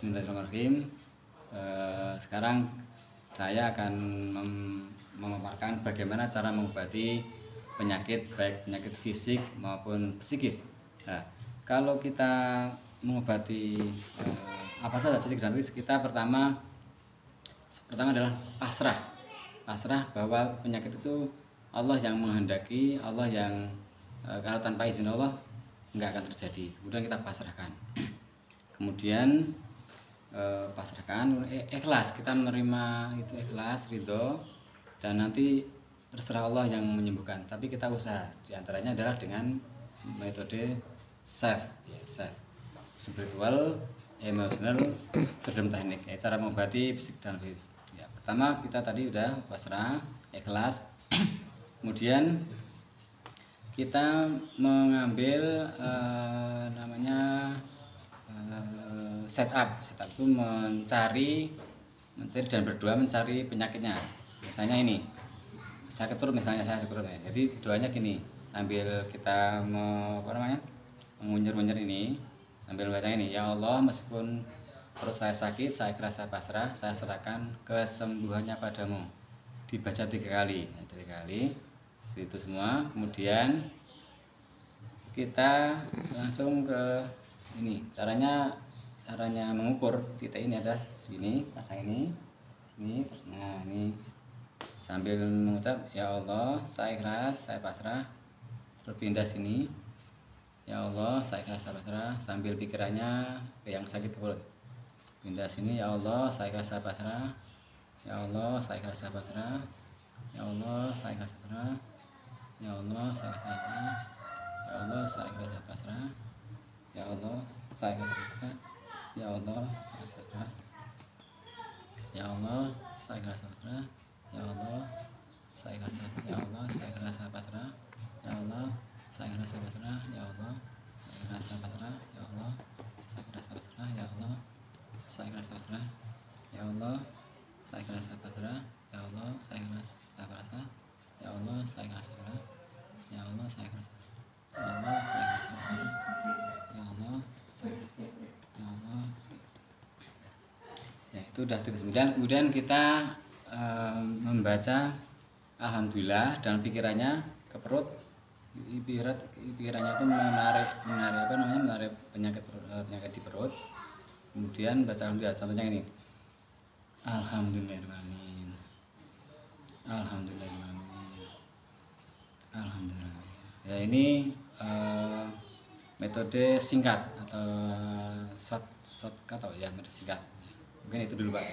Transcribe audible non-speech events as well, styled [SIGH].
Bismillahirrahmanirrahim. Eh, sekarang saya akan mem- memaparkan bagaimana cara mengobati penyakit baik penyakit fisik maupun psikis. Nah, kalau kita mengobati eh, apa saja fisik dan psikis, kita pertama pertama adalah pasrah. Pasrah bahwa penyakit itu Allah yang menghendaki, Allah yang eh, kalau tanpa izin Allah nggak akan terjadi. Kemudian kita pasrahkan. [CLEARS THROAT] Kemudian eh, pasrahkan eh, ikhlas kita menerima itu ikhlas ridho dan nanti terserah Allah yang menyembuhkan. Tapi kita usaha di antaranya adalah dengan metode safe ya safe spiritual emosional freedom teknik ya, cara mengobati fisik dan fisik ya, pertama kita tadi udah pasrah ikhlas. [CLEARS THROAT] Kemudian kita mengambil eh, setup setup itu mencari mencari dan berdua mencari penyakitnya. Misalnya ini saya keturun misalnya saya keturun ya. Jadi doanya gini sambil kita mau apa namanya mengunyur-unyur ini sambil baca ini ya Allah meskipun perut saya sakit saya kerasa pasrah saya serahkan kesembuhannya padamu. Dibaca tiga kali ya, tiga kali. Itu semua. Kemudian kita langsung ke ini caranya caranya mengukur titik ini ada ini pasang ini ini terus nah ini. Sambil mengucap ya Allah saya ikhlas saya pasrah. Terus pindah sini. Ya Allah saya ikhlas saya pasrah. Sambil pikirannya yang sakit ke perut. Pindah sini ya Allah saya ikhlas saya pasrah. Ya Allah saya ikhlas saya pasrah. Ya Allah saya ikhlas saya pasrah. Ya Allah saya ikhlas saya pasrah. Ya Allah saya ikhlas saya pasrah. Ya Allah saya ikhlas saya pasrah ya Allah pasrah ya Allah saya pasrah ya Allah saya ikhlas ya Allah saya saya pasrah ya Allah saya saya pasrah ya Allah saya saya pasrah ya Allah saya saya pasrah ya Allah saya saya pasrah ya Allah saya saya pasrah ya Allah saya saya pasrah ya Allah saya saya pasrah ya Allah saya ikhlas ya Allah saya ikhlas saya pasrah ya Allah saya ikhlas ya Allah saya ikhlas ya itu udah titik sembilan kemudian kita eh, membaca alhamdulillah dan pikirannya ke perut. Pikiran pikirannya itu menarik menarik apa namanya menarik penyakit eh, penyakit di perut. Kemudian baca alhamdulillah. Contohnya ini. Alhamdulillahirrahmanirrahim. Alhamdulillahirrahmanirrahim. Alhamdulillah ya ini eh, metode singkat atau short shortcut atau ya metode singkat mungkin itu dulu pak